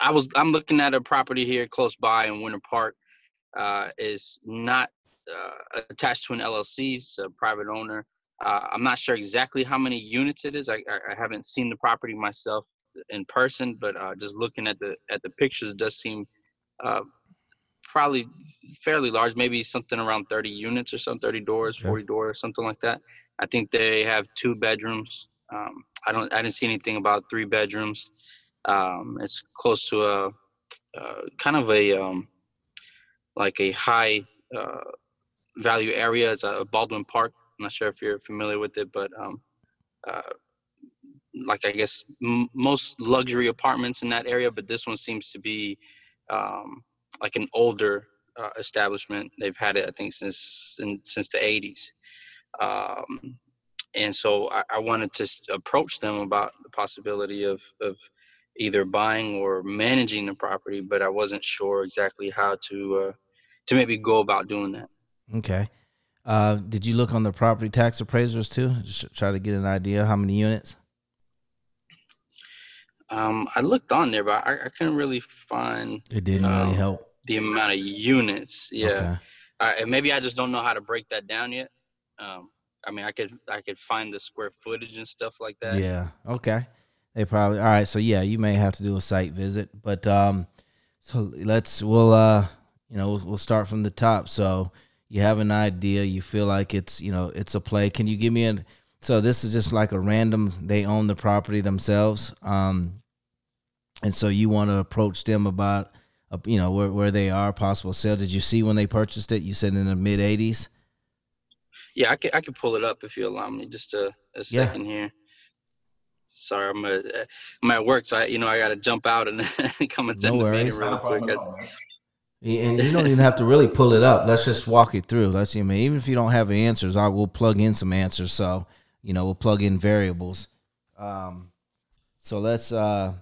I was I'm looking at a property here close by in Winter Park. Uh, is not uh, attached to an LLC. It's a private owner. Uh, I'm not sure exactly how many units it is. I, I, haven't seen the property myself in person, but uh, just looking at the at the pictures, it does seem uh, probably fairly large. Maybe something around 30 units or something, 30 doors, 40 doors, something like that. I think they have two bedrooms. Um, I don't. I didn't see anything about three bedrooms. Um, it's close to a uh, kind of a um, like a high uh, value area. It's a Baldwin Park. I'm not sure if you're familiar with it, but um, uh, like I guess m- most luxury apartments in that area, but this one seems to be um, like an older uh, establishment. They've had it, I think, since in, since the 80s. Um, and so I, I, wanted to approach them about the possibility of, of either buying or managing the property, but I wasn't sure exactly how to uh, to maybe go about doing that. Okay. Uh, did you look on the property tax appraisers too? Just try to get an idea how many units? Um, I looked on there, but I, I couldn't really find. It didn't um, really help. The amount of units, yeah. Okay. And maybe I just don't know how to break that down yet. Um, I mean, I could I could find the square footage and stuff like that. Yeah. Okay. They probably all right. So yeah, you may have to do a site visit, but um, so let's we'll uh, you know, we'll, we'll start from the top. So you have an idea, you feel like it's you know it's a play. Can you give me an so this is just like a random. They own the property themselves, um, and so you want to approach them about, uh, you know, where where they are, possible sale. Did you see when they purchased it? You said in the mid '80s. Yeah, I can I can pull it up if you allow me just a, a second yeah. here. Sorry, I'm at, I'm at work, so I, you know I got to jump out and come and no the meeting real quick. And you don't even have to really pull it up. Let's just walk it through. Let's see. I mean, even if you don't have answers, I will plug in some answers. So you know, we'll plug in variables. Um, so let's uh,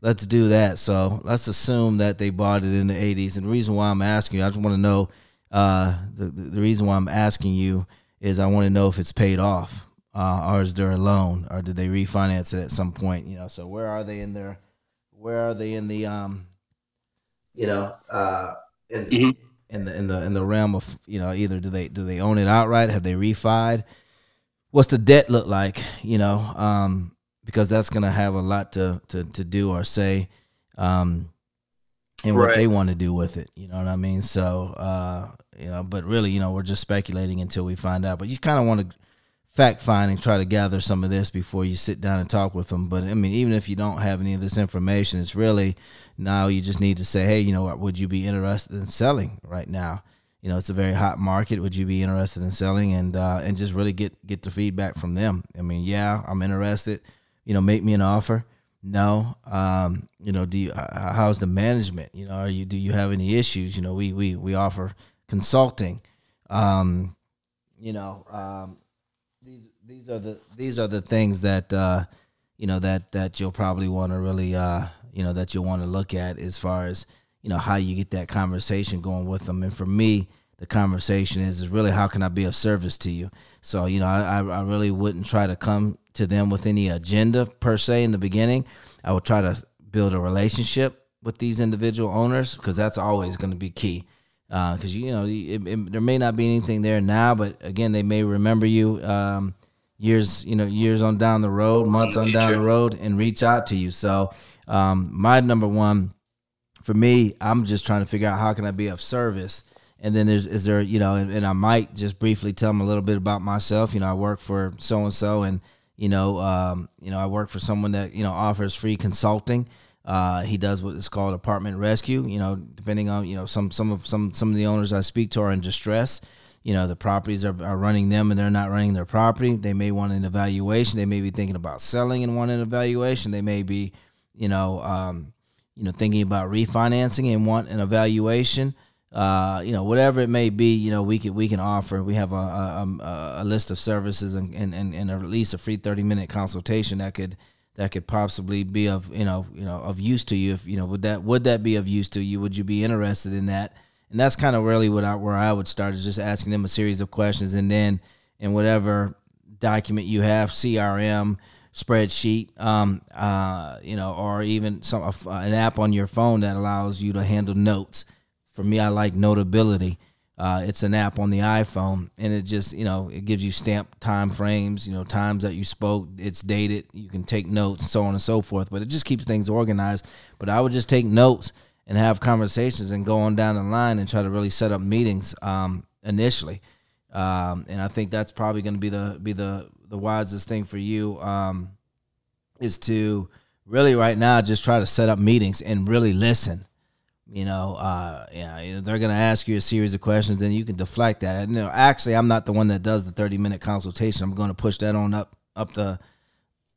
let's do that. So let's assume that they bought it in the 80s. And the reason why I'm asking you, I just want to know uh, the the reason why I'm asking you is I want to know if it's paid off, uh, or is there a loan, or did they refinance it at some point? You know, so where are they in their, where are they in the um, you know, uh, in, mm-hmm. in the in the in the realm of you know either do they do they own it outright? Have they refied? what's the debt look like? You know, um, because that's gonna have a lot to to to do or say, um, and what they want to do with it. You know what I mean? So, uh, you know, but really, you know, we're just speculating until we find out. But you kind of want to fact find and try to gather some of this before you sit down and talk with them. But I mean, even if you don't have any of this information, it's really now you just need to say, hey, you know what, would you be interested in selling right now? you know it's a very hot market. Would you be interested in selling? And uh, and just really get get the feedback from them. I mean yeah i'm interested. You know make me an offer. No um, you know do you, how's the management? You know are you do you have any issues? You know we we we offer consulting. Um, you know um, these these are the these are the things that uh, you know that that you'll probably want to really uh, you know that you'll want to look at as far as you know how you get that conversation going with them. And for me the conversation is is really how can i be of service to you? So you know i i really wouldn't try to come to them with any agenda per se in the beginning. I would try to build a relationship with these individual owners because that's always going to be key because uh, you know it, it, there may not be anything there now but again they may remember you um, years you know years on down the road months on down the road and reach out to you so um, my number one for me, I'm just trying to figure out how can I be of service. And then there's is there you know, and, and I might just briefly tell them a little bit about myself. You know, I work for so and so, and you know, um, you know, I work for someone that you know offers free consulting. Uh, he does what is called apartment rescue. You know, depending on you know some some of some some of the owners I speak to are in distress. You know, the properties are, are running them and they're not running their property. They may want an evaluation. They may be thinking about selling and want an evaluation. They may be, you know, um, you know, thinking about refinancing and want an evaluation, uh, you know, whatever it may be, you know, we can we can offer. We have a a, a list of services and, and, and, and at least a free thirty minute consultation that could that could possibly be of you know you know of use to you. If you know would that would that be of use to you? Would you be interested in that? And that's kind of really what I, where I would start is just asking them a series of questions, and then in whatever document you have, CRM spreadsheet, um, uh, you know, or even some uh, an app on your phone that allows you to handle notes. For me, I like Notability. Uh, it's an app on the iPhone, and it just you know it gives you stamp time frames, you know times that you spoke. It's dated. You can take notes, so on and so forth. But it just keeps things organized. But I would just take notes and have conversations and go on down the line and try to really set up meetings um, initially. Um, and I think that's probably going to be the be the the wisest thing for you um, is to really right now just try to set up meetings and really listen you know, uh, yeah, they're going to ask you a series of questions, and you can deflect that. And, you know, actually, I'm not the one that does the 30 minute consultation. I'm going to push that on up, up the,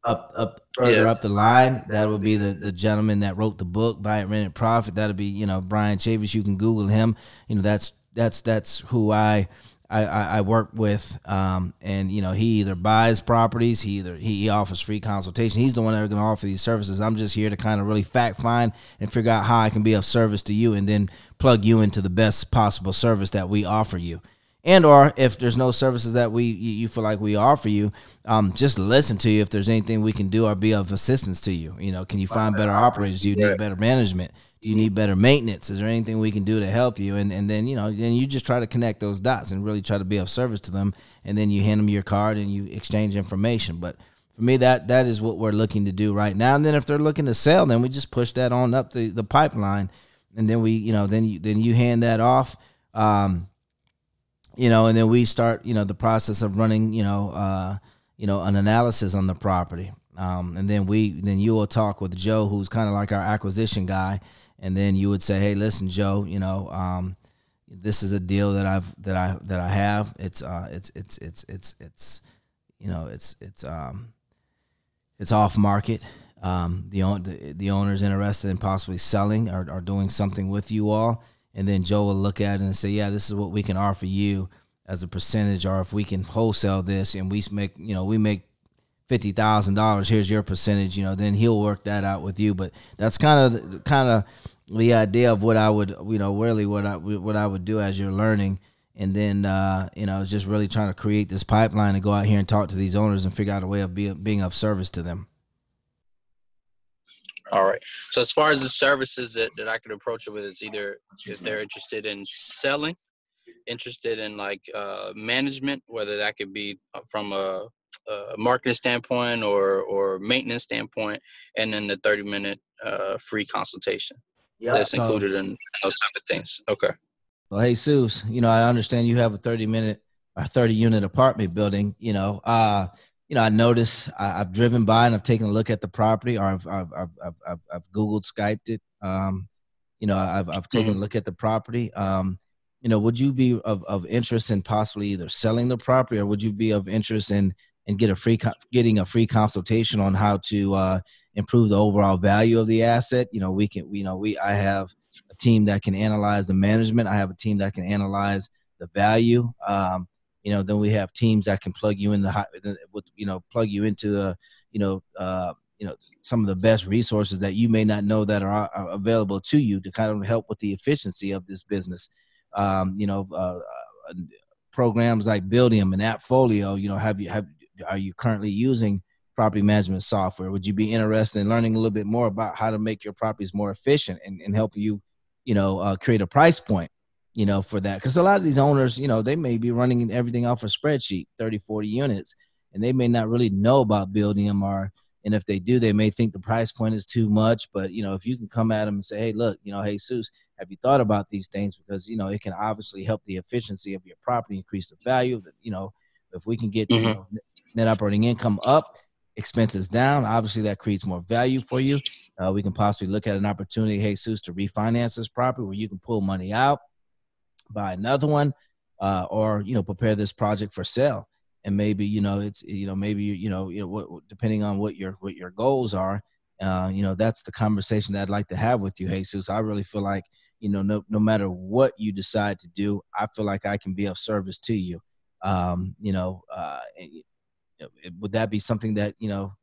up, up further yeah. up the line. That would be the the gentleman that wrote the book, Buy It, Rent It, Profit. That'll be, you know, Bryan Chavis. You can Google him. You know, that's that's that's who I I, I, work with, um, and you know, he either buys properties, he either he offers free consultation. He's the one that's going to offer these services. I'm just here to kind of really fact find and figure out how I can be of service to you, and then plug you into the best possible service that we offer you. And or if there's no services that we you feel like we offer you, um, just listen to you if there's anything we can do or be of assistance to you. You know, can you find better operators? Do you need better management? Do you need better maintenance. Is there anything we can do to help you? And and then you know then you just try to connect those dots and really try to be of service to them. And then you hand them your card and you exchange information. But for me that that is what we're looking to do right now. And then if they're looking to sell then we just push that on up the, the pipeline. And then we you know then you then you hand that off. Um you know and then we start you know the process of running you know uh you know an analysis on the property. Um, and then we then you will talk with Joe, who's kind of like our acquisition guy, and then you would say, "Hey, listen, Joe, you know, um, this is a deal that I've that I that I have. It's uh, it's it's it's it's it's you know, it's it's um, it's off market. Um, the, the the owner's interested in possibly selling or, or doing something with you all, and then Joe will look at it and say, "Yeah, this is what we can offer you." as a percentage or if we can wholesale this and we make you know we make fifty thousand dollars here's your percentage you know then he'll work that out with you but that's kind of kind of the idea of what I would, you know, really what I what I would do as you're learning, and then uh, you know, just really trying to create this pipeline and go out here and talk to these owners and figure out a way of being being of service to them. All right. So as far as the services that, that I could approach it with is either if they're interested in selling, interested in like uh, management, whether that could be uh, from a, a, marketing standpoint or or maintenance standpoint, and then the 30 minute uh, free consultation yeah. that's included in those type of things. Okay. Well, hey, Seuss, you know, I understand you have a 30 minute or 30 unit apartment building, you know, uh, you know, I noticed I, have driven by and I've taken a look at the property or I've, I've, I've, I've, I've Googled, Skyped it. Um, you know, I've, I've taken mm-hmm. a look at the property. Um, you know, would you be of, of interest in possibly either selling the property or would you be of interest in and get a free getting a free consultation on how to uh, improve the overall value of the asset. You know, we can, you know, we I have a team that can analyze the management. I have a team that can analyze the value. Um, you know, then we have teams that can plug you in the, with, you know, plug you into the, you know, uh, you know, some of the best resources that you may not know that are, are available to you to kind of help with the efficiency of this business. Um, you know, uh, uh programs like Buildium and Appfolio, you know, have you have are you currently using property management software? Would you be interested in learning a little bit more about how to make your properties more efficient and, and help you, you know, uh, create a price point, you know, for that? Because a lot of these owners, you know, they may be running everything off a spreadsheet, 30, 40 units, and they may not really know about Buildium or, and if they do, they may think the price point is too much. But, you know, if you can come at them and say, hey, look, you know, hey, Seuss, have you thought about these things? Because, you know, it can obviously help the efficiency of your property, increase the value, of the, you know, if we can get mm-hmm. you know, net operating income up, expenses down, obviously that creates more value for you. Uh, we can possibly look at an opportunity, hey, Seuss, to refinance this property where you can pull money out, buy another one, uh, or you know, prepare this project for sale. And maybe you know it's you know maybe you know you know what, depending on what your what your goals are, uh, you know that's the conversation that I'd like to have with you, Hey, Jesus. I really feel like you know no no matter what you decide to do, I feel like I can be of service to you um, you know, uh, would that be something that you know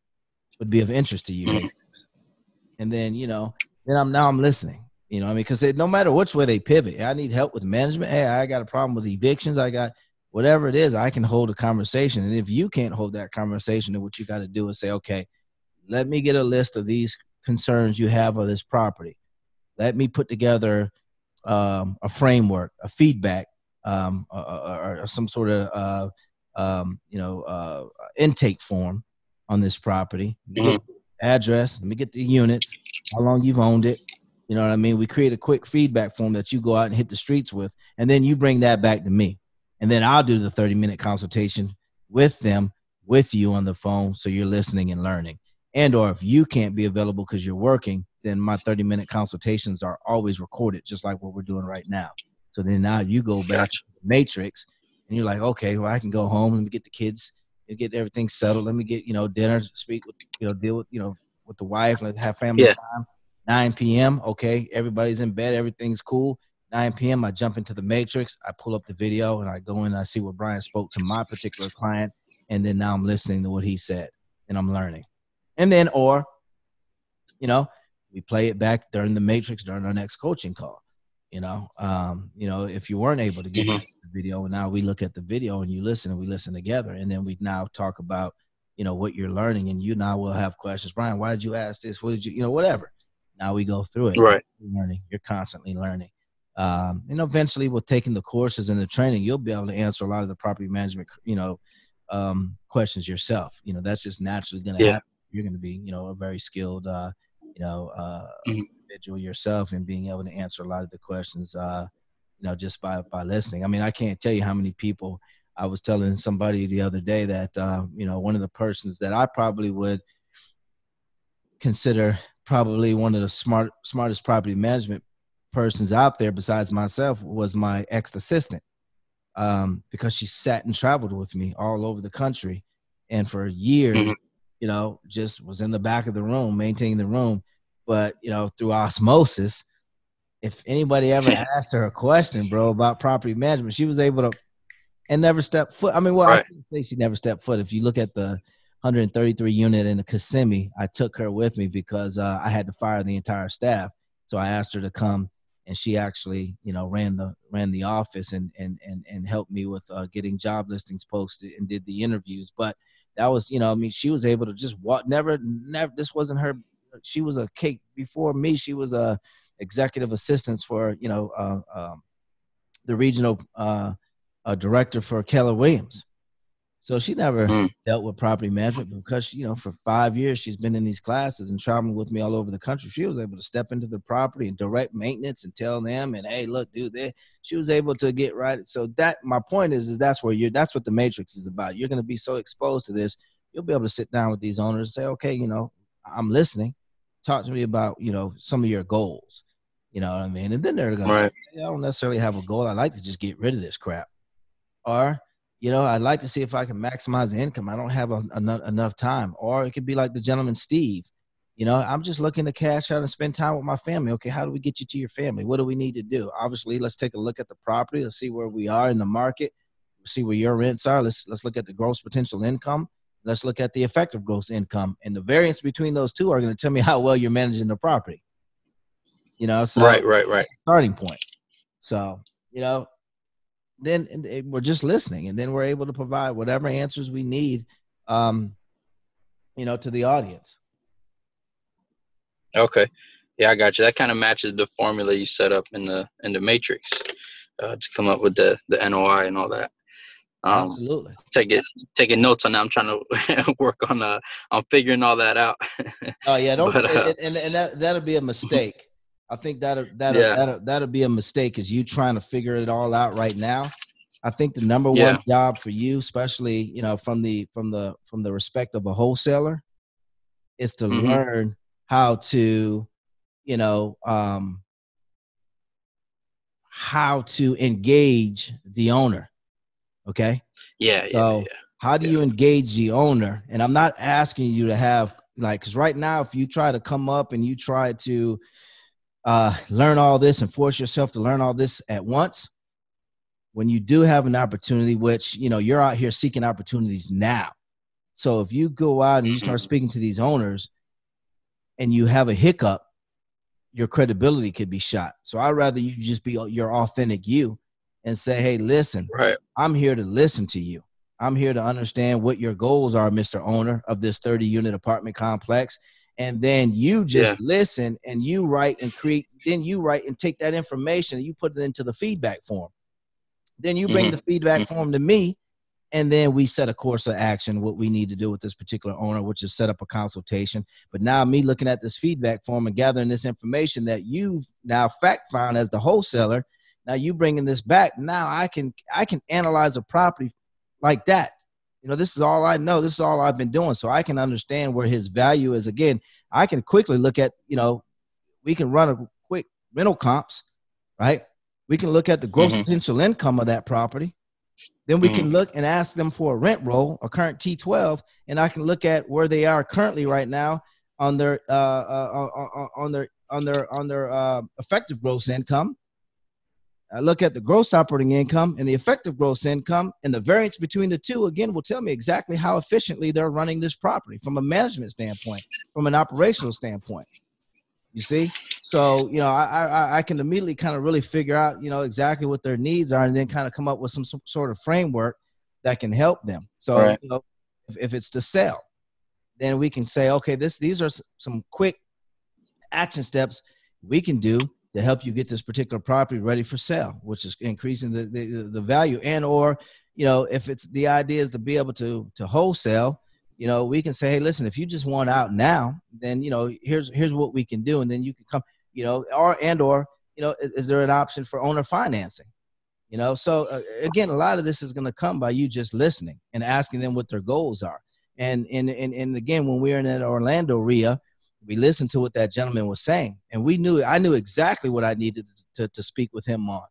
would be of interest to you? Mm-hmm. And then you know, then I'm now I'm listening. You know, I mean, because no matter which way they pivot, I need help with management. Hey, I got a problem with evictions. I got whatever it is, I can hold a conversation. And if you can't hold that conversation, then what you got to do is say, okay, let me get a list of these concerns you have of this property. Let me put together um, a framework, a feedback, um, or, or, some sort of uh, um, you know uh, intake form on this property. Mm-hmm. address. Let me get the units. How long you've owned it. You know what I mean? We create a quick feedback form that you go out and hit the streets with, and then you bring that back to me, and then I'll do the thirty minute consultation with them with you on the phone, so you're listening and learning. And or if you can't be available because you're working, then my 30 minute consultations are always recorded, just like what we're doing right now. So then now you go back gotcha. to the matrix and you're like, okay, well, I can go home. and get the kids, get everything settled. Let me get, you know, dinner, speak with, you know, deal with, you know, with the wife, let have family yeah. time. 9 p.m. Okay, everybody's in bed, everything's cool. 9 p.m. I jump into the matrix, I pull up the video, and I go in. I see what Bryan spoke to my particular client, and then now I'm listening to what he said, and I'm learning. And then, or, you know, we play it back during the matrix during our next coaching call you know um, you know if you weren't able to get mm-hmm. the video and now we look at the video and you listen and we listen together and then we now talk about you know what you're learning and you now will have questions. Bryan why did you ask this? What did you you know whatever. Now we go through it. Right. You're learning. You're constantly learning. Um, and eventually with taking the courses and the training you'll be able to answer a lot of the property management you know um, questions yourself. You know that's just naturally going to yeah. happen. You're going to be you know a very skilled uh, you know uh, mm-hmm. Individual yourself and being able to answer a lot of the questions uh, you know just by by listening i mean i can't tell you how many people i was telling somebody the other day that uh, you know one of the persons that i probably would consider probably one of the smart smartest property management persons out there besides myself was my ex assistant um, because she sat and traveled with me all over the country and for years mm-hmm you know, just was in the back of the room, maintaining the room. But, you know, through osmosis, if anybody ever asked her a question, bro, about property management, she was able to and never step foot. I mean, well, right. I can say she never stepped foot. If you look at the 133 unit in the Kissimmee, I took her with me because uh, I had to fire the entire staff. So I asked her to come and she actually, you know, ran the ran the office and and and and helped me with uh, getting job listings posted and did the interviews. But that was you know i mean she was able to just walk never never this wasn't her she was a cake before me she was a executive assistant for you know uh, um, the regional uh, uh, director for keller williams so she never mm. dealt with property management because you know for five years she's been in these classes and traveling with me all over the country. She was able to step into the property and direct maintenance and tell them and hey, look, dude, there. She was able to get right. So that my point is, is that's where you're. That's what the matrix is about. You're going to be so exposed to this, you'll be able to sit down with these owners and say, okay, you know, I'm listening. Talk to me about you know some of your goals. You know what I mean? And then they're going right. say, I don't necessarily have a goal. I like to just get rid of this crap. Or you know, I'd like to see if I can maximize the income. I don't have a, enough, enough time. Or it could be like the gentleman, Steve. You know, I'm just looking to cash out and spend time with my family. Okay, how do we get you to your family? What do we need to do? Obviously, let's take a look at the property. Let's see where we are in the market. See where your rents are. Let's let's look at the gross potential income. Let's look at the effective gross income. And the variance between those two are going to tell me how well you're managing the property. You know, so right, right, right. Starting point. So, you know, then we're just listening and then we're able to provide whatever answers we need um you know to the audience okay yeah i got you that kind of matches the formula you set up in the in the matrix uh, to come up with the the noi and all that um, absolutely taking taking notes on that i'm trying to work on uh on figuring all that out oh yeah don't but, uh, and, and that that'll be a mistake I think that'll that'll, yeah. that'll that'll be a mistake is you trying to figure it all out right now. I think the number yeah. one job for you, especially you know from the from the from the respect of a wholesaler, is to mm-hmm. learn how to, you know, um, how to engage the owner. Okay. Yeah. So yeah, how do you engage the owner? And I'm not asking you to have like because right now, if you try to come up and you try to uh, learn all this and force yourself to learn all this at once, when you do have an opportunity, which you know you're out here seeking opportunities now. So if you go out and you start mm-hmm. speaking to these owners, and you have a hiccup, your credibility could be shot. So I'd rather you just be your authentic you and say, "Hey, listen, right. I'm here to listen to you. I'm here to understand what your goals are, Mr. Owner of this 30 unit apartment complex. And then you just yeah. listen and you write and create, then you write and take that information and you put it into the feedback form. Then you bring mm-hmm. the feedback mm-hmm. form to me and then we set a course of action what we need to do with this particular owner which is set up a consultation but now me looking at this feedback form and gathering this information that you now fact found as the wholesaler now you bringing this back now i can i can analyze a property like that you know this is all i know this is all i've been doing so i can understand where his value is again i can quickly look at you know we can run a quick rental comps right we can look at the gross mm-hmm. potential income of that property then we mm. can look and ask them for a rent roll, a current T12, and I can look at where they are currently right now on their uh, uh, uh, uh on their on their on their uh, effective gross income. I look at the gross operating income and the effective gross income, and the variance between the two again will tell me exactly how efficiently they're running this property from a management standpoint, from an operational standpoint. You see, so you know, I, I, I can immediately kind of really figure out you know exactly what their needs are, and then kind of come up with some, some sort of framework that can help them. So right. you know, if, if it's to sell, then we can say, okay, this these are some quick action steps we can do to help you get this particular property ready for sale, which is increasing the, the, the value and or you know if it's the idea is to be able to to wholesale you know we can say hey listen if you just want out now then you know here's here's what we can do and then you can come you know, or and or you know, is, is there an option for owner financing? You know, so uh, again, a lot of this is going to come by you just listening and asking them what their goals are. And and and, and again, when we're in that Orlando REIA, we listened to what that gentleman was saying, and we knew I knew exactly what I needed to, to speak with him on.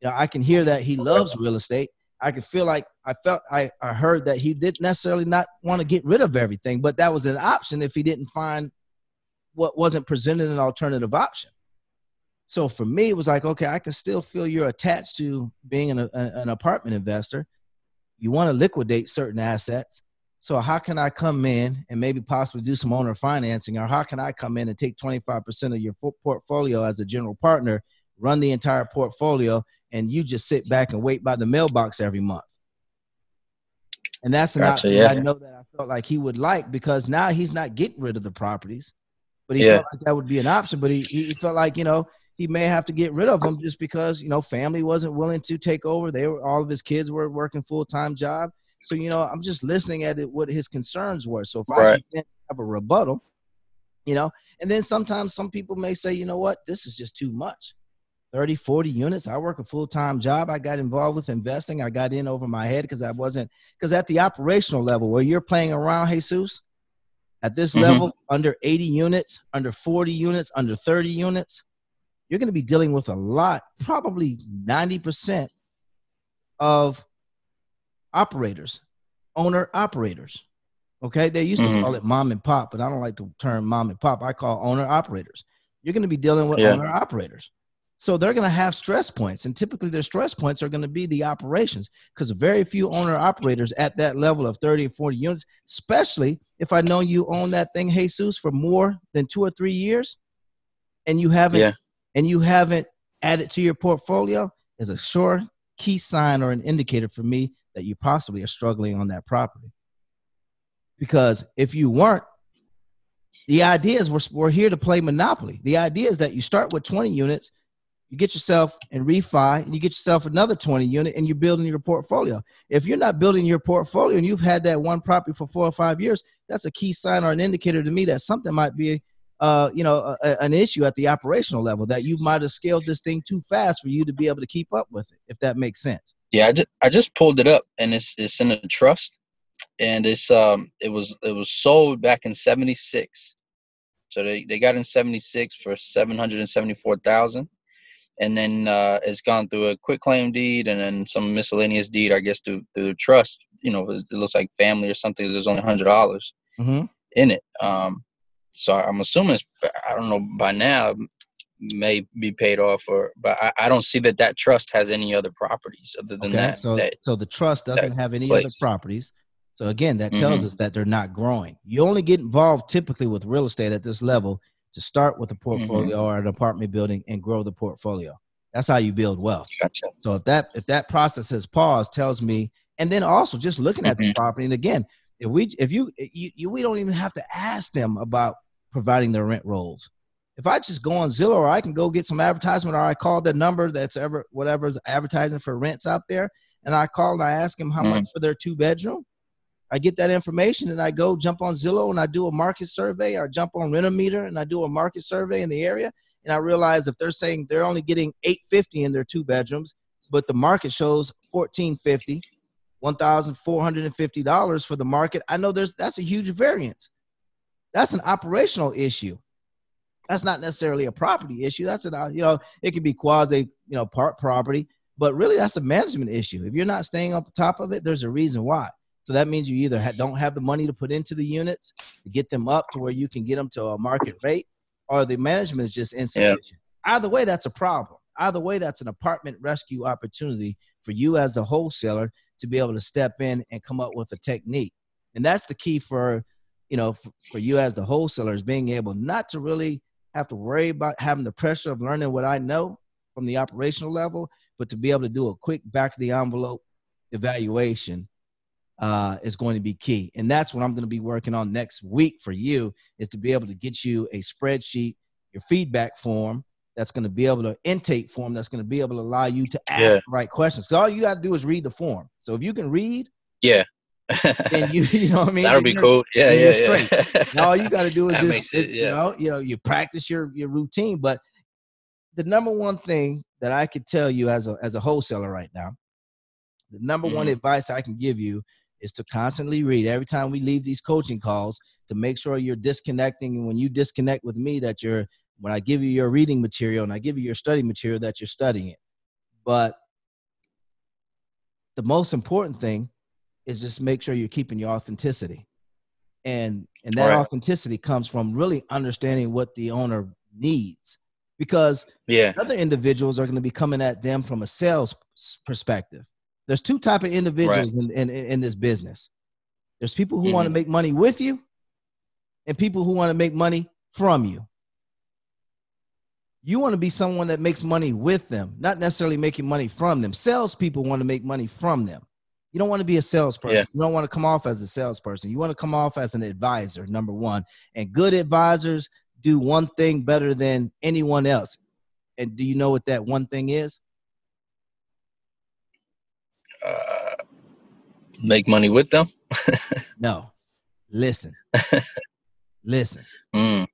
You know, I can hear that he loves real estate. I could feel like I felt I, I heard that he didn't necessarily not want to get rid of everything, but that was an option if he didn't find what wasn't presented an alternative option. So for me, it was like, okay, I can still feel you're attached to being an, a, an apartment investor. You want to liquidate certain assets. So how can I come in and maybe possibly do some owner financing, or how can I come in and take 25% of your portfolio as a general partner, run the entire portfolio, and you just sit back and wait by the mailbox every month? And that's an gotcha, option yeah. I know that I felt like he would like because now he's not getting rid of the properties but he yeah. felt like that would be an option. But he, he felt like, you know, he may have to get rid of them just because, you know, family wasn't willing to take over. They were all of his kids were working full time job. So, you know, I'm just listening at it, what his concerns were. So if right. I have a rebuttal, you know, and then sometimes some people may say, you know what, this is just too much. 30, 40 units. I work a full time job. I got involved with investing. I got in over my head because I wasn't, because at the operational level where you're playing around, Jesus, at this mm-hmm. level, under 80 units, under 40 units, under 30 units, you're going to be dealing with a lot, probably 90% of operators, owner operators. Okay. They used mm-hmm. to call it mom and pop, but I don't like the term mom and pop. I call owner operators. You're going to be dealing with yeah. owner operators. So they're going to have stress points, and typically their stress points are going to be the operations because very few owner operators at that level of 30 or 40 units, especially if I know you own that thing, Jesus, for more than two or three years, and you haven't yeah. and you haven't added to your portfolio, is a sure key sign or an indicator for me that you possibly are struggling on that property. Because if you weren't, the idea is we're, we're here to play Monopoly. The idea is that you start with 20 units – you get yourself and refi, and you get yourself another 20 unit, and you're building your portfolio. If you're not building your portfolio and you've had that one property for four or five years, that's a key sign or an indicator to me that something might be, uh, you know, a, an issue at the operational level that you might have scaled this thing too fast for you to be able to keep up with it. If that makes sense. Yeah, I just, I just pulled it up, and it's it's in a trust, and it's um it was it was sold back in '76. So they, they got in 76 for 774,000 and then uh, it's gone through a quitclaim deed and then some miscellaneous deed, I guess, through through the trust. You know, it looks like family or something. There's only hundred dollars mm-hmm. in it. Um, so I'm assuming it's, I don't know by now may be paid off or but I, I don't see that that trust has any other properties other than okay, that so that, so the trust doesn't have any place. other properties so again that tells mm-hmm. us that they're not growing you only get involved typically with real estate at this level to start with a mm-hmm. portfolio mm-hmm. or an apartment building and grow the portfolio. That's how you build wealth. Gotcha. So if that if that process has paused, tells me, and then also just looking at the Mhm. property, and again, if we if you, you you we don't even have to ask them about providing their rent rolls. If I just go on Zillow, or I can go get some advertisement, or I call the number that's ever whatever's advertising for rents out there, and I call and I ask them how Mhm. much for their two bedroom. I get that information and I go jump on Zillow and I do a market survey or jump on Rentometer and I do a market survey in the area and I realize if they're saying they're only getting 850 in their two bedrooms, but the market shows 1450, $1,450 for the market, I know there's that's a huge variance. That's an operational issue. That's not necessarily a property issue. That's an uh, you know, it could be quasi, you know, part property, but really that's a management issue. If you're not staying up top of it, there's a reason why. So that means you either ha- don't have the money to put into the units to get them up to where you can get them to a market rate, or the management is just insufficient. Either way, that's a problem. Either way, that's an apartment rescue opportunity for you as the wholesaler to be able to step in and come up with a technique. And that's the key for, you know, for, for you as the wholesaler is being able not to really have to worry about having the pressure of learning what I know from the operational level, but to be able to do a quick back of the envelope evaluation uh, is going to be key. And that's what I'm going to be working on next week for you is to be able to get you a spreadsheet, your feedback form that's going to be able to intake form that's going to be able to allow you to ask Yeah. the right questions. So all you got to do is read the form. So if you can read, Yeah. Then you you know what I mean. That'll then be cool. Yeah, yeah, yeah. and all you got to do is That just it- you know you know you practice your your routine. But the number one thing that I could tell you as a as a wholesaler right now, the number one Mhm. advice I can give you is to constantly read every time we leave these coaching calls to make sure you're disconnecting and when you disconnect with me that you're when I give you your reading material and I give you your study material that you're studying it. But the most important thing is just make sure you're keeping your authenticity. And and that Right. authenticity comes from really understanding what the owner needs because yeah. other individuals are going to be coming at them from a sales perspective. There's two type of individuals in, in, in this business. There's people who want to mm-hmm. make money with you and people who want to make money from you. You want to be someone that makes money with them, not necessarily making money from them. Salespeople want to make money from them. You don't want to be a salesperson. Yeah. You don't want to come off as a salesperson. You want to come off as an advisor, number one. And good advisors do one thing better than anyone else. And do you know what that one thing is? Uh, make money with them. No. Listen. listen. Mm.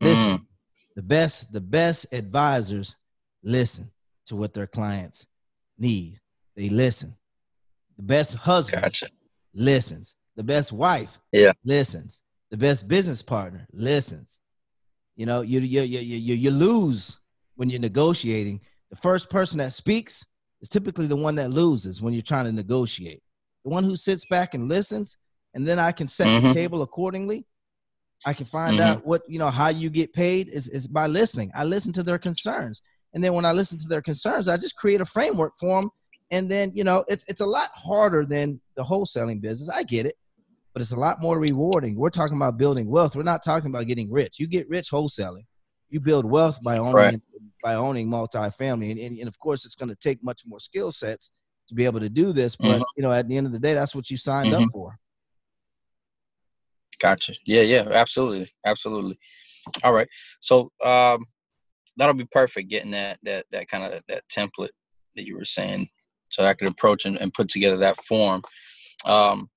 Listen. Mm. The best the best advisors listen to what their clients need. They listen. The best husband Gotcha. listens. The best wife Yeah. listens. The best business partner listens. You know, you you you you, you lose when you're negotiating. The first person that speaks is typically the one that loses when you're trying to negotiate. The one who sits back and listens, and then I can set the Mhm. table accordingly. I can find Mhm. out what you know how you get paid is, is by listening. I listen to their concerns, and then when I listen to their concerns, I just create a framework for them. And then you know it's it's a lot harder than the wholesaling business. I get it, but it's a lot more rewarding. We're talking about building wealth. We're not talking about getting rich. You get rich wholesaling. You build wealth by owning Right. by owning multifamily, and, and and of course it's going to take much more skill sets to be able to do this. But Mhm. you know, at the end of the day, that's what you signed Mhm. up for. Gotcha. Yeah, yeah, absolutely. Absolutely. All right. So um that'll be perfect getting that that that kind of that template that you were saying so I could approach and, and put together that form. Um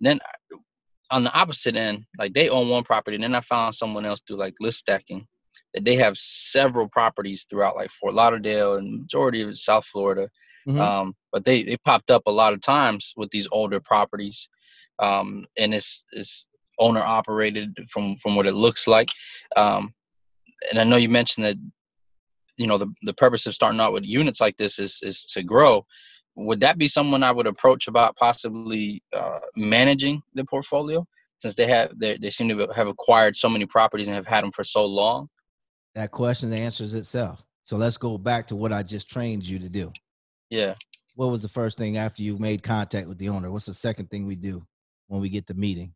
then on the opposite end, like they own one property, and then I found someone else do like list stacking that they have several properties throughout like Fort Lauderdale and majority of South Florida. Mhm. Um, but they, they popped up a lot of times with these older properties. Um, and it's, it's owner operated from, from what it looks like. Um, and I know you mentioned that, you know, the, the purpose of starting out with units like this is, is to grow. Would that be someone I would approach about possibly uh, managing the portfolio since they have, they, they seem to have acquired so many properties and have had them for so long? that question answers itself. So let's go back to what I just trained you to do. Yeah. What was the first thing after you made contact with the owner? What's the second thing we do when we get the meeting?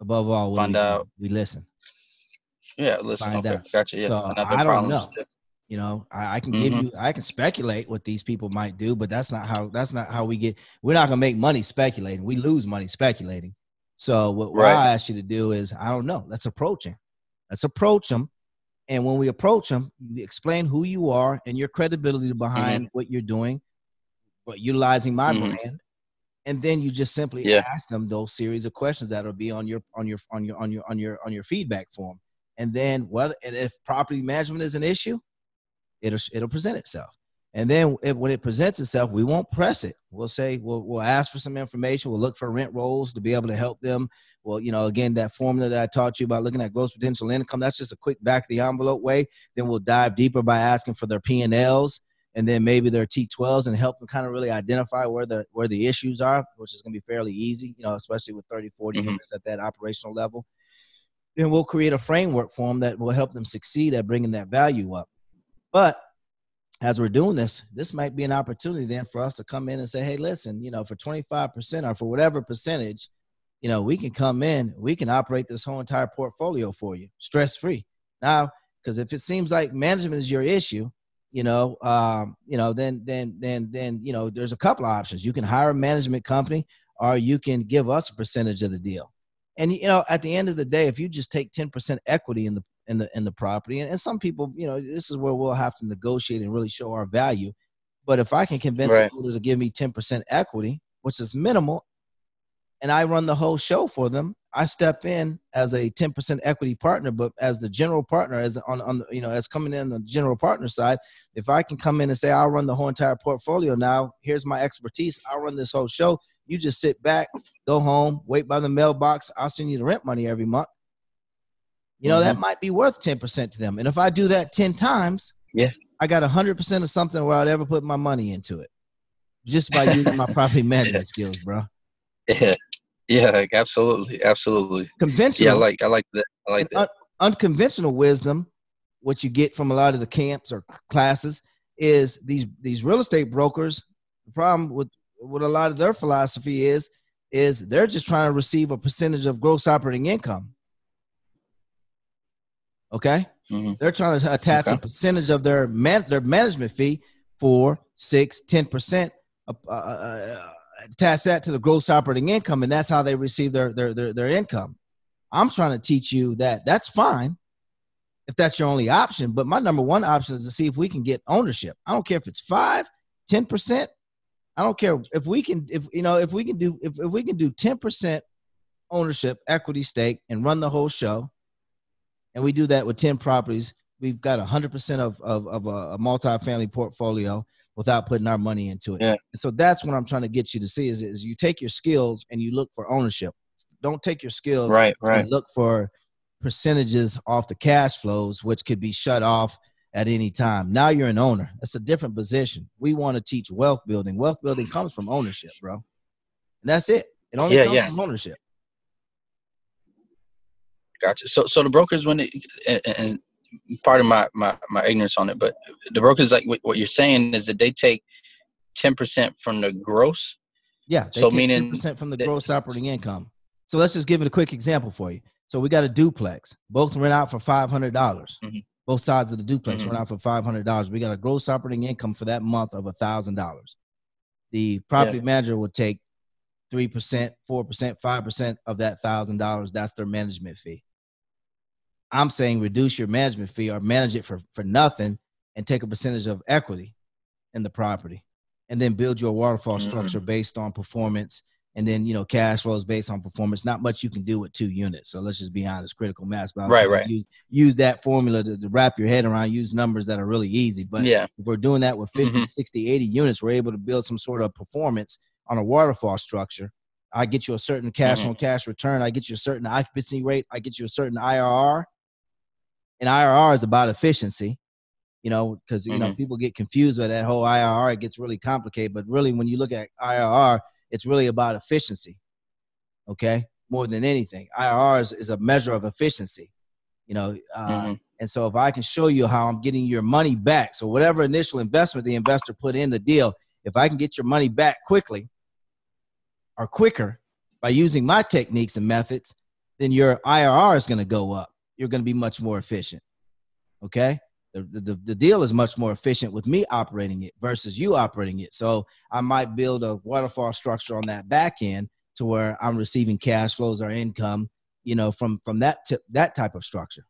Above all, Find do? out. We listen. Yeah. Listen. Find okay. out. Gotcha. Yeah. So, I don't know. You know, I, I can give Mhm. you, I can speculate what these people might do, but that's not how that's not how we get. We're not gonna make money speculating. We lose money speculating. So what, what I ask you to do is, I don't know. Let's approach him. Let's approach him, and when we approach him, you explain who you are and your credibility behind what you're doing, but utilizing my Mhm. brand, and then you just simply Yeah. ask them those series of questions that'll be on your on your on your on your on your on your feedback form and then whether and if property management is an issue it'll it'll present itself. And then if, when it presents itself we won't press it. We'll say we'll, we'll ask for some information. We'll look for rent rolls to be able to help them. Well you know again that formula that i taught you about looking at gross potential income that's just a quick back of the envelope way. Then we'll dive deeper by asking for their p&l's and then maybe their T12s and help them kind of really identify where the where the issues are, which is going to be fairly easy, you know, especially with 30, 40 Mhm. units at that operational level. Then we'll create a framework for them that will help them succeed at bringing that value up. But as we're doing this, this might be an opportunity then for us to come in and say, hey, listen, you know, for 25% or for whatever percentage, you know, we can come in, we can operate this whole entire portfolio for you, stress free. Now, because if it seems like management is your issue, you know, um, you know, then then then then you know, there's a couple of options. You can hire a management company, or you can give us a percentage of the deal. And you know, at the end of the day, if you just take 10% equity in the in the in the property, and, and some people, you know, this is where we'll have to negotiate and really show our value. But if I can convince Right. a builder to give me 10% equity, which is minimal, and I run the whole show for them, I step in as a 10% equity partner, but as the general partner, as on, on the, you know, as coming in on the general partner side, if I can come in and say, I'll run the whole entire portfolio now, here's my expertise, I'll run this whole show. You just sit back, go home, wait by the mailbox, I'll send you the rent money every month. You know, that mm-hmm. might be worth 10% to them. And if I do that 10 times, Yeah. I got 100% of something where I'd ever put my money into it just by using my property management skills, bro. Yeah. Yeah, like, absolutely. Absolutely. Conventional, Yeah, I like I like that. I like that. un- unconventional wisdom, what you get from a lot of the camps or classes, is these these real estate brokers. The problem with what a lot of their philosophy is is they're just trying to receive a percentage of gross operating income. Okay, Mhm. they're trying to attach a percentage of their man their management fee for six ten percent. Uh, uh, uh, attach that to the gross operating income, and that's how they receive their their their, their income. I'm trying to teach you that that's fine if that's your only option. But my number one option is to see if we can get ownership. I don't care if it's five, 10%. I don't care if we can, if you know, if we can do, if, if we can do 10% ownership, equity stake, and run the whole show, and we do that with 10 properties, we've got 100% of, of, of a, a multifamily portfolio without putting our money into it. Yeah. And so that's what I'm trying to get you to see is, is you take your skills and you look for ownership. Don't take your skills Right, right. and look for percentages off the cash flows, which could be shut off at any time. Now you're an owner. That's a different position. We want to teach wealth building. Wealth building comes from ownership, bro. And that's it. It only Yeah, comes yeah. from ownership. Gotcha. So, so the brokers, when it, and, and part of my, my my ignorance on it, but the brokers, like what you're saying, is that they take ten percent from the gross. Yeah. They So take meaning 10% from the that- gross operating income. So let's just give it a quick example for you. So we got a duplex, both rent out for $500. dollars Mhm. Both sides of the duplex Mhm. rent out for $500. We got a gross operating income for that month of $1,000. The property manager will take 3%, 4%, 5% of that $1,000. That's their management fee. I'm saying reduce your management fee or manage it for, for nothing and take a percentage of equity in the property and then build your waterfall Mhm. structure based on performance and then you know cash flows based on performance not much you can do with two units so let's just be honest critical mass but Right, right. use, use that formula to, to wrap your head around use numbers that are really easy but yeah. if we're doing that with 50 Mhm. 60 80 units we're able to build some sort of performance on a waterfall structure i get you a certain cash Mhm. on cash return i get you a certain occupancy rate i get you a certain irr and irr is about efficiency you know because you know Mhm. people get confused with that whole irr it gets really complicated but really when you look at irr it's really about efficiency okay more than anything irr is, is a measure of efficiency you know uh, Mhm. and so if I can show you how I'm getting your money back, so whatever initial investment the investor put in the deal, if I can get your money back quickly or quicker by using my techniques and methods, then your IRR is going to go up. You're going to be much more efficient. Okay? The, the, the deal is much more efficient with me operating it versus you operating it. So I might build a waterfall structure on that back end to where I'm receiving cash flows or income, you know, from from that t- that type of structure.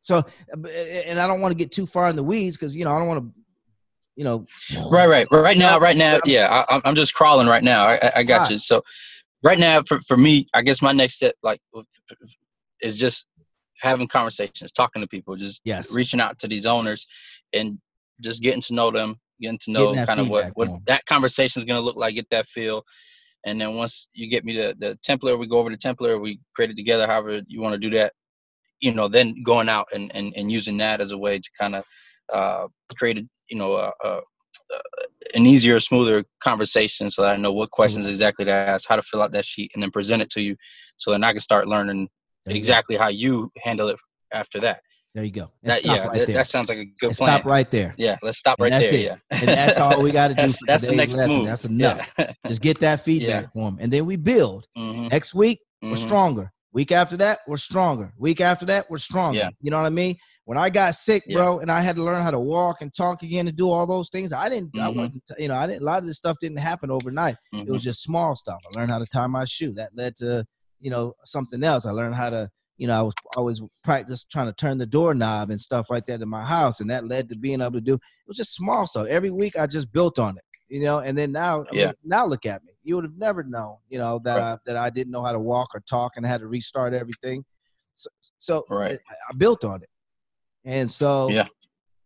So, and I don't want to get too far in the weeds because you know I don't want to, you know. Right, right, right now, right now, yeah, I, am just crawling right now. I, I got you. So, right now, for for me, I guess my next step, like, is just having conversations, talking to people, just yes. reaching out to these owners, and just getting to know them, getting to know getting kind of what what that conversation is going to look like, get that feel, and then once you get me the the template, we go over the template, we create it together, however you want to do that. You know, then going out and and, and using that as a way to kind of uh, create a you know a, a, an easier, smoother conversation, so that I know what questions mm-hmm. exactly to ask, how to fill out that sheet, and then present it to you, so then I can start learning exactly how you handle it after that. There you go. That, yeah, right that, that, sounds like a good and plan. Stop right there. Yeah, let's stop right there. It. Yeah, and that's all we got to do. that's, that's the next lesson. move. That's enough. Yeah. Just get that feedback yeah. for them, and then we build. Mm-hmm. Next week mm-hmm. we're stronger. Week after that we're stronger. Week after that we're stronger. Yeah. You know what I mean? When I got sick, bro, and I had to learn how to walk and talk again and do all those things, I didn't. Mm-hmm. I wasn't. You know, I didn't. A lot of this stuff didn't happen overnight. It was mm-hmm. just small stuff. I learned how to tie my shoe. That led to you know something else. I learned how to you know, I was always practice trying to turn the doorknob and stuff like that in my house, and that led to being able to do. It was just small stuff. Every week, I just built on it, you know. And then now, yeah. mean, now look at me. You would have never known, you know, that right. I that I didn't know how to walk or talk and I had to restart everything. So, so right. I, I built on it, and so yeah.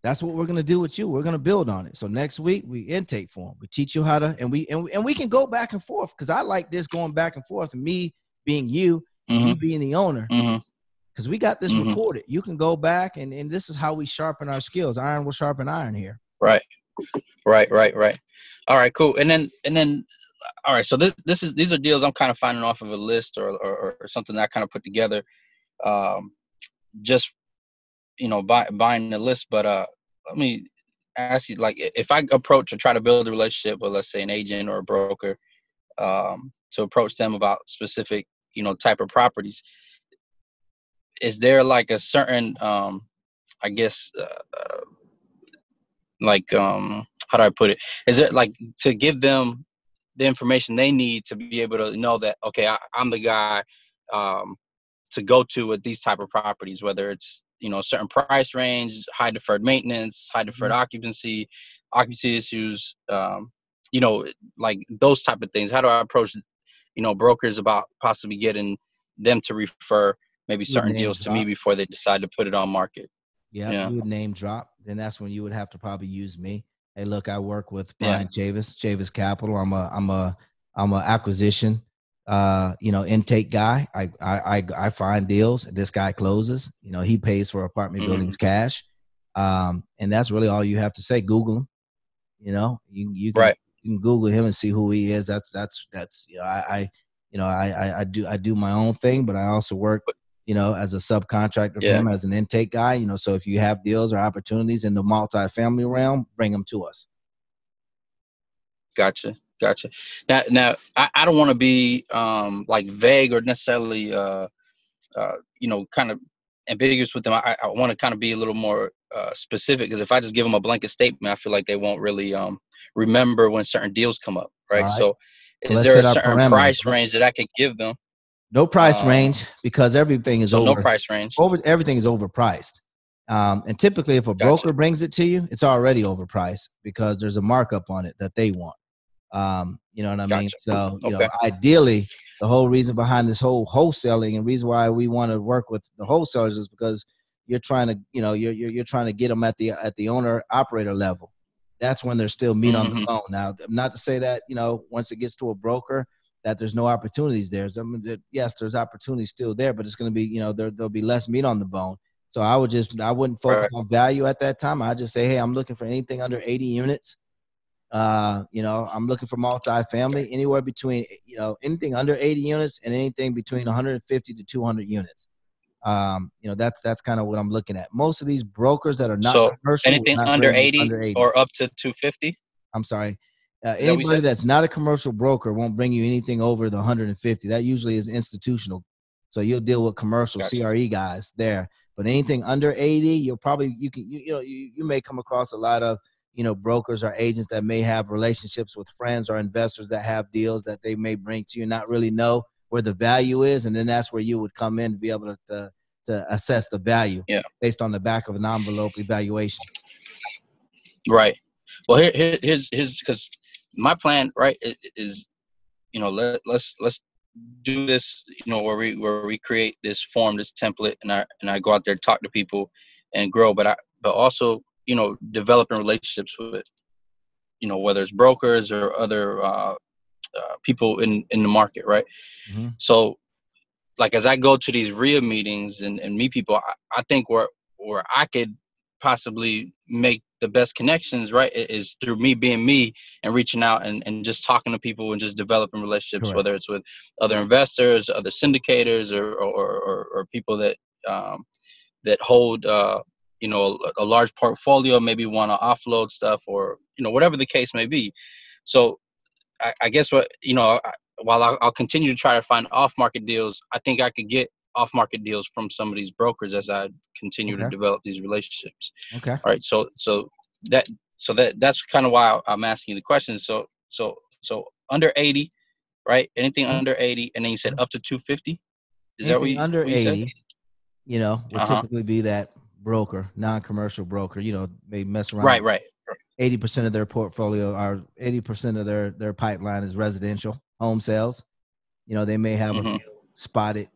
That's what we're gonna do with you. We're gonna build on it. So next week we intake form. We teach you how to, and we and, and we can go back and forth because I like this going back and forth. And me being you, mm-hmm. you being the owner, mm-hmm because we got this mm-hmm. recorded. You can go back and, and this is how we sharpen our skills. Iron will sharpen iron here. Right. Right, right, right. All right, cool. And then and then all right, so this this is these are deals I'm kind of finding off of a list or or, or something that I kind of put together. Um just you know, buy, buying the list, but uh let me ask you like if I approach or try to build a relationship with let's say an agent or a broker um to approach them about specific, you know, type of properties is there like a certain um i guess uh, uh, like um how do i put it is it like to give them the information they need to be able to know that okay I, am the guy um to go to with these type of properties whether it's you know a certain price range high deferred maintenance high deferred mm-hmm. occupancy occupancy issues um you know like those type of things how do i approach you know brokers about possibly getting them to refer maybe certain deals drop. to me before they decide to put it on market. Yeah, you would name drop. Then that's when you would have to probably use me. Hey, look, I work with Bryan yeah. Javis, Chavis Capital. I'm a I'm a I'm a acquisition uh you know intake guy I, I i find deals this guy closes you know he pays for apartment mm-hmm. buildings cash um and that's really all you have to say google him you know you you can, right. Can google him and see who he is that's that's that's you know i, I you know I, I i do i do my own thing but i also work you know, as a subcontractor yeah. for him, as an intake guy, you know, so if you have deals or opportunities in the multifamily realm, bring them to us. Gotcha. Gotcha. Now, now I, I don't want to be um, like vague or necessarily, uh, uh, you know, kind of ambiguous with them. I, I want to kind of be a little more uh, specific because if I just give them a blanket statement, I feel like they won't really um, remember when certain deals come up, right? right. So, is there a certain price range that I could give them? No price um, range because everything is so over. No price range. Over everything is overpriced. Um, and typically, if a gotcha. broker brings it to you, it's already overpriced because there's a markup on it that they want. Um, you know what I gotcha. mean? So, you okay. know, ideally, the whole reason behind this whole wholesaling and reason why we want to work with the wholesalers is because you're trying to, you know, you're you're, you're trying to get them at the at the owner operator level. That's when there's still meat mm-hmm. on the mm-hmm. bone. Now, not to say that you know once it gets to a broker, that there's no opportunities there. So I mean, yes, there's opportunities still there, but it's going to be, you know, there, there'll be less meat on the bone. So I would just, I wouldn't focus right. on value at that time. I just say, hey, I'm looking for anything under 80 units. Uh, you know, I'm looking for multi-family, anywhere between, you know, anything under 80 units and anything between 150 to 200 units. Um, you know, that's that's kind of what I'm looking at. Most of these brokers that are not so anything not under 80, under 80 or up to 250. I'm sorry. Uh, anybody that's not a commercial broker won't bring you anything over the 150. That usually is institutional. So you'll deal with commercial gotcha. CRE guys there. But anything under 80, you'll probably you can you, you know you, you may come across a lot of you know brokers or agents that may have relationships with friends or investors that have deals that they may bring to you, not really know where the value is, and then that's where you would come in to be able to to, to assess the value yeah. based on the back of an envelope evaluation. Right. Well, here, here here's here's because my plan right is you know let let's let's do this you know where we where we create this form this template and i and i go out there talk to people and grow but i but also you know developing relationships with you know whether it's brokers or other uh, uh, people in in the market right mm-hmm. so like as i go to these REIA meetings and, and meet people I, I think where where i could possibly make the best connections right is through me being me and reaching out and, and just talking to people and just developing relationships Correct. whether it's with other investors other syndicators or or, or, or people that um, that hold uh, you know a, a, large portfolio maybe want to offload stuff or you know whatever the case may be so i, I guess what you know I, while I'll, I'll, continue to try to find off market deals i think i could get off market deals from some of these brokers as I continue okay. to develop these relationships. Okay. All right. So so that so that that's kind of why I'm asking you the question. So so so under 80, right? Anything mm-hmm. under 80, and then you said up to 250. Is Anything that what you, under what you 80? Said? You know, would uh-huh. typically be that broker, non-commercial broker. You know, they mess around. Right. Right. Eighty percent of their portfolio are eighty percent of their their pipeline is residential home sales. You know, they may have mm-hmm. a few spotted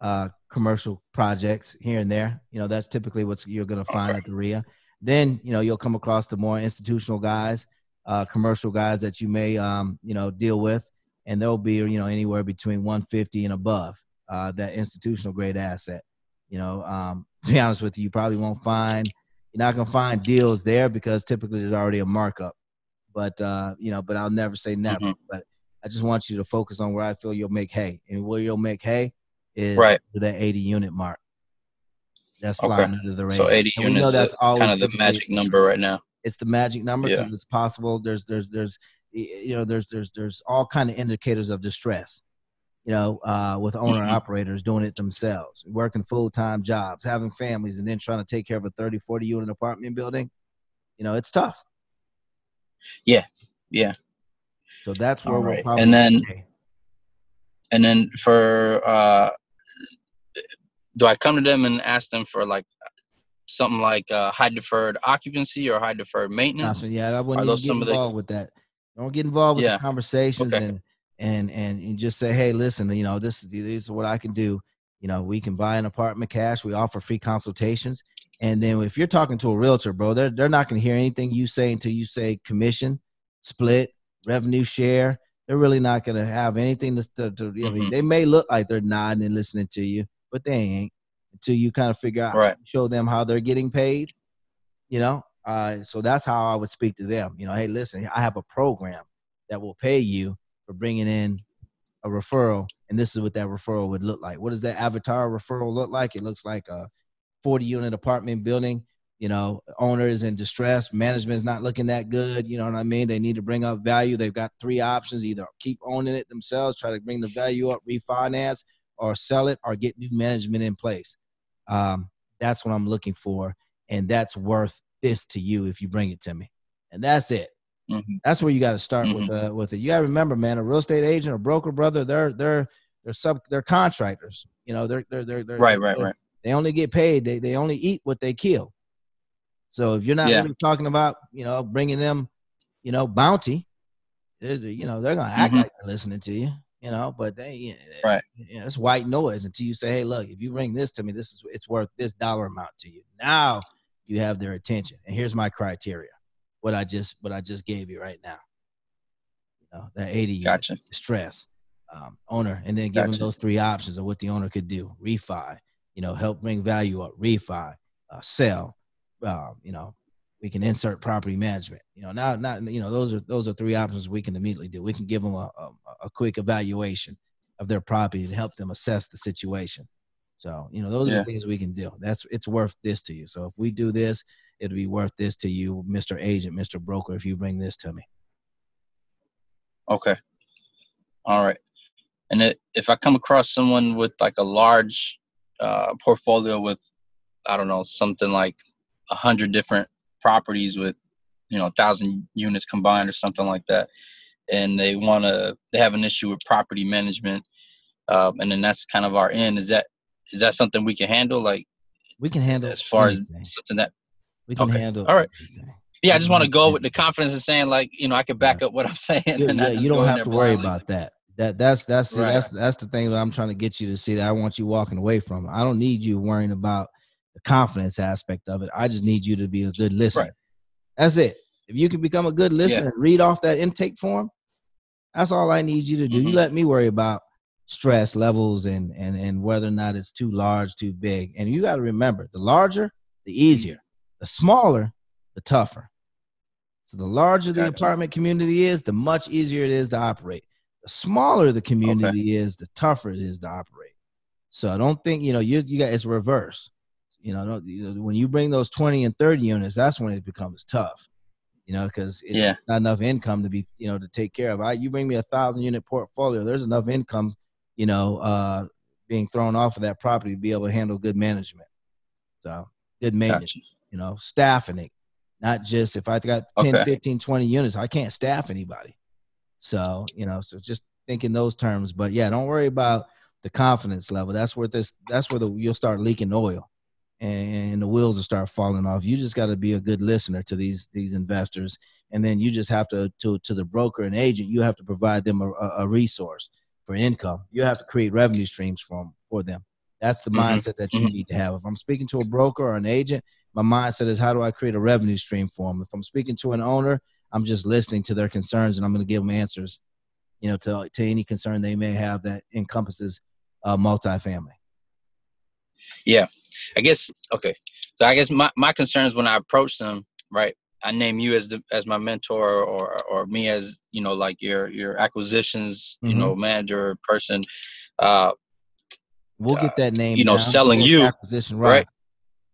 uh, commercial projects here and there. You know, that's typically what you're going to find okay. at the REIA Then, you know, you'll come across the more institutional guys, uh, commercial guys that you may, um, you know, deal with, and they'll be, you know, anywhere between 150 and above uh, that institutional grade asset. You know, um, to be honest with you, you probably won't find, you're not going to find deals there because typically there's already a markup. But, uh, you know, but I'll never say never. Mm-hmm. But I just want you to focus on where I feel you'll make hay. And where you'll make hay is right. that 80 unit mark. That's flying okay. under the radar. So 80 and units. that's always kind of the magic number right now. It's the magic number because yeah. it's possible. There's there's there's you know there's there's there's all kind of indicators of distress. You know, uh, with owner mm-hmm. operators doing it themselves, working full time jobs, having families, and then trying to take care of a 30, 40 unit apartment building. You know, it's tough. Yeah, yeah. So that's where we're probably. And then, okay and then for uh do i come to them and ask them for like something like uh, high deferred occupancy or high deferred maintenance yeah i wouldn't even get involved the... with that don't get involved with yeah. the conversations okay. and and and just say hey listen you know this, this is what i can do you know we can buy an apartment cash we offer free consultations and then if you're talking to a realtor bro they're, they're not going to hear anything you say until you say commission split revenue share they're really not going to have anything to, to, to mm-hmm. I mean, mm-hmm. they may look like they're nodding and listening to you, but they ain't until you kind of figure out, right. show them how they're getting paid, you know? Uh, so that's how I would speak to them. You know, hey, listen, I have a program that will pay you for bringing in a referral, and this is what that referral would look like. What does that avatar referral look like? It looks like a 40 unit apartment building you know, owners in distress, management's not looking that good. You know what I mean? They need to bring up value. They've got three options: either keep owning it themselves, try to bring the value up, refinance, or sell it, or get new management in place. Um, that's what I'm looking for, and that's worth this to you if you bring it to me, and that's it. Mm-hmm. That's where you got to start mm-hmm. with uh, with it. You got to remember, man, a real estate agent or broker brother, they're they're they're sub they're contractors. You know, they're they're they're, they're right, right, they're, right. They only get paid. They they only eat what they kill. So if you're not yeah. really talking about, you know, bringing them, you know, bounty, you know, they're gonna act mm-hmm. like they're listening to you, you know, but they, you know, right, you know, it's white noise until you say, hey, look, if you bring this to me, this is it's worth this dollar amount to you. Now you have their attention, and here's my criteria. What I just what I just gave you right now. You know, that 80 gotcha. stress um, owner, and then give gotcha. them those three options of what the owner could do: refi, you know, help bring value up, refi, uh, sell, uh, you know, we can insert property management. You know, now, not you know, those are those are three options we can immediately do. We can give them a, a, a quick evaluation of their property and help them assess the situation. So, you know, those yeah. are the things we can do. That's it's worth this to you. So if we do this, it'll be worth this to you, Mr. Agent, Mr. Broker, if you bring this to me. Okay. All right. And it, if I come across someone with like a large uh, portfolio with I don't know, something like a hundred different properties with, you know, a thousand units combined or something like that. And they want to, they have an issue with property management. Um, and then that's kind of our end. Is that, is that something we can handle? Like, we can handle as far anything. as something that, we can okay. handle. All right. yeah, I just want to go with the confidence of saying like, you know, I can back up what I'm saying. You, and yeah, just you don't have to worry blindly. about that. That that's that's Right. that's that's the thing that I'm trying to get you to see that I want you walking away from. I don't need you worrying about the confidence aspect of it. I just need you to be a good listener. Right. That's it. If you can become a good listener and read off that intake form, that's all I need you to do. You Mhm. let me worry about stress levels and and and whether or not it's too large, too big. And you got to remember, the larger, the easier. The smaller, the tougher. So the larger the Gotcha. apartment community is, the much easier it is to operate. The smaller the community is, the tougher it is to operate. So I don't think you know you you got it's reverse. You know, don't, you know, when you bring those twenty and thirty units, that's when it becomes tough. You know, because it's Yeah. not enough income to be you know to take care of. I you bring me a thousand unit portfolio, there's enough income, you know, uh, being thrown off of that property to be able to handle good management. So good maintenance Gotcha. You know, staffing it, not just if I got 10, Okay. 15, 20 units, I can't staff anybody. So, you know, so just think in those terms. But yeah, don't worry about the confidence level. That's where this, that's where the, you'll start leaking oil and the wheels will start falling off. You just got to be a good listener to these, these investors. And then you just have to, to, to the broker and agent, you have to provide them a, a a resource for income. You have to create revenue streams from, for them. That's the Mhm. mindset that you Mhm. need to have. If I'm speaking to a broker or an agent, my mindset is how do I create a revenue stream for them? If I'm speaking to an owner, I'm just listening to their concerns and I'm going to give them answers, you know, to, to any concern they may have that encompasses uh, multifamily. Yeah, I guess okay. So I guess my, my concern is when I approach them, right? I name you as the as my mentor or or me as, you know, like your your acquisitions, you Mhm. know, manager person. Uh We'll Uh, get that name. you know, down. selling We'll you, acquisition right. right?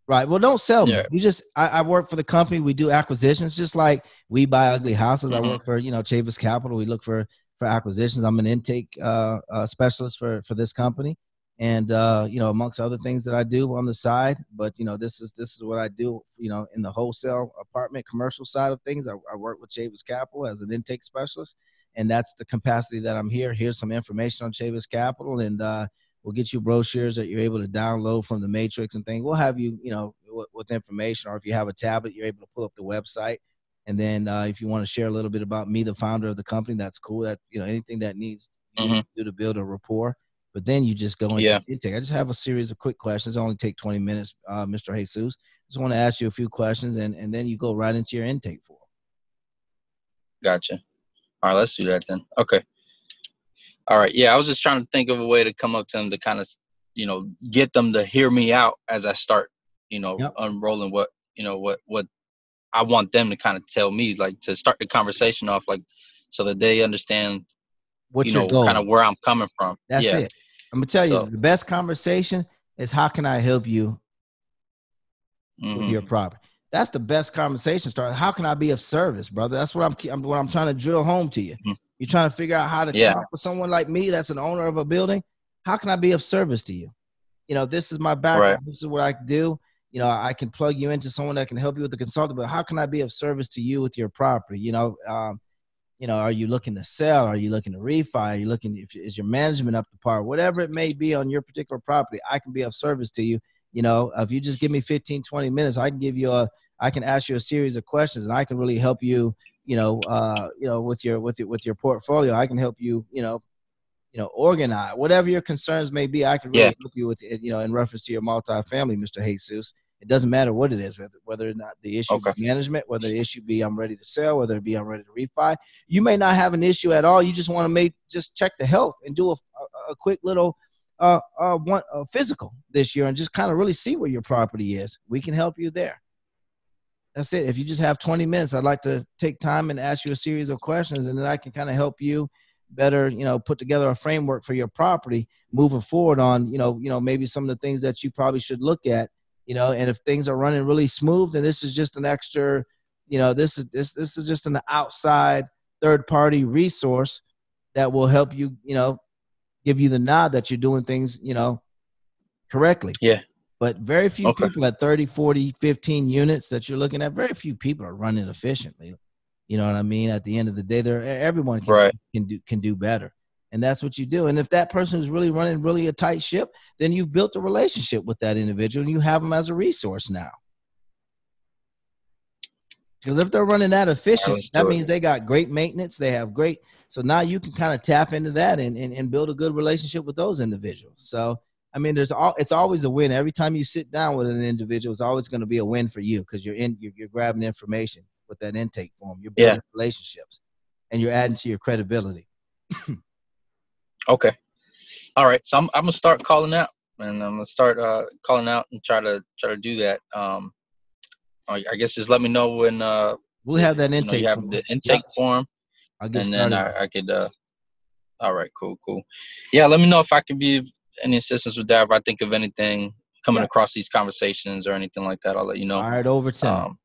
Right. Well, don't sell me. Yeah. You just I, I work for the company. We do acquisitions, just like we buy ugly houses. I Mhm. work for you know Chavis Capital. We look for for acquisitions. I'm an intake uh, uh, specialist for for this company, and uh, you know amongst other things that I do on the side. But you know this is this is what I do. You know in the wholesale apartment commercial side of things. I, I work with Chavis Capital as an intake specialist, and that's the capacity that I'm here. Here's some information on Chavis Capital, and uh, We'll get you brochures that you're able to download from the matrix and thing. We'll have you, you know, with, with information, or if you have a tablet, you're able to pull up the website. And then uh, if you want to share a little bit about me, the founder of the company, that's cool. That you know anything that needs Mhm. to do to build a rapport. But then you just go into Yeah. intake. I just have a series of quick questions. It only take 20 minutes, uh, Mr. Jesus. Just want to ask you a few questions, and and then you go right into your intake form. Gotcha. All right, let's do that then. Okay. All right. Yeah, I was just trying to think of a way to come up to them to kind of, you know, get them to hear me out as I start, you know, Yep. unrolling what, you know, what what I want them to kind of tell me, like to start the conversation off, like so that they understand, What's you know, kind of where I'm coming from. That's yeah. it. I'm gonna tell So- you the best conversation is how can I help you with Mhm. your property. That's the best conversation start. How can I be of service, brother? That's what I'm, I'm what I'm trying to drill home to you. Mhm. You're trying to figure out how to Yeah. talk with someone like me that's an owner of a building. How can I be of service to you? You know, this is my background. Right. This is what I do. You know, I can plug you into someone that can help you with the consultant, but how can I be of service to you with your property? You know, um, you know, are you looking to sell? Are you looking to refi? Are you looking, if, is your management up to par? Whatever it may be on your particular property, I can be of service to you. You know, if you just give me 15, 20 minutes, I can give you a, I can ask you a series of questions and I can really help you, you know, uh, you know, with your, with your, with your portfolio, I can help you, you know, you know, organize whatever your concerns may be. I can really Yeah. help you with it, you know, in reference to your multifamily, Mr. Jesus. It doesn't matter what it is, whether, whether or not the issue Okay. is management, whether the issue be I'm ready to sell, whether it be I'm ready to refi. You may not have an issue at all. You just want to make just check the health and do a, a, a quick little uh, uh, one uh, physical this year and just kind of really see where your property is. We can help you there. That's it. If you just have 20 minutes, I'd like to take time and ask you a series of questions, and then I can kind of help you better, you know, put together a framework for your property moving forward on, you know, you know, maybe some of the things that you probably should look at, you know, and if things are running really smooth, then this is just an extra, you know, this is this this is just an outside third party resource that will help you, you know, give you the nod that you're doing things, you know, correctly. Yeah. But very few Okay. people at 30, 40, 15 units that you're looking at, very few people are running efficiently. You know what I mean? At the end of the day, there everyone can, Right. can do can do better. And that's what you do. And if that person is really running really a tight ship, then you've built a relationship with that individual and you have them as a resource now. Because if they're running that efficient, that means they got great maintenance. They have great. So now you can kind of tap into that and, and, and build a good relationship with those individuals. So I mean, there's all it's always a win. Every time you sit down with an individual, it's always going to be a win for you because you're in you're, you're grabbing information with that intake form. You're Yeah. building relationships, and you're adding to your credibility. Okay. All right. So I'm I'm gonna start calling out, and I'm gonna start uh calling out and try to try to do that. Um, I I guess just let me know when uh We'll have that you, know, intake. you have form. the intake form, I'll get and then. I, I could. uh All right. Cool. Cool. Yeah. Let me know if I can be any assistance with that. If I think of anything coming Yeah. across these conversations or anything like that, I'll let you know. All right, over to. Um,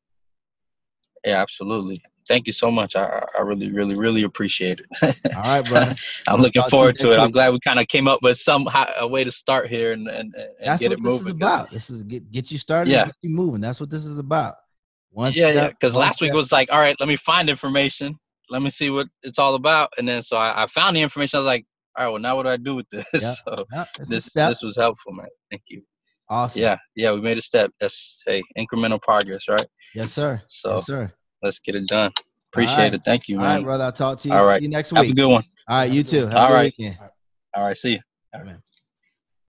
yeah, absolutely. Thank you so much. I, I really, really, really appreciate it. All right, brother. I'm looking forward to it. I'm glad we kind of came up with some a way to start here and and, and That's get what it this is about. This is get get you started. Yeah. and Get you moving. That's what this is about. One Yeah, yeah. Because last week was like, all right, let me find information. Let me see what it's all about. And then so I, I found the information. I was like, all right, well now what do I do with this? Yeah. So this this was helpful, man. Thank you. awesome. Yeah, yeah. We made a step. That's hey, incremental progress, right? Yes, sir. So yes, sir. let's get it done. Appreciate right. it. Thank you, man. All right, brother. I'll talk to you. All See you next week. Have a good one. All right, you too. Have All a good right. weekend. All right. See you. All right, man.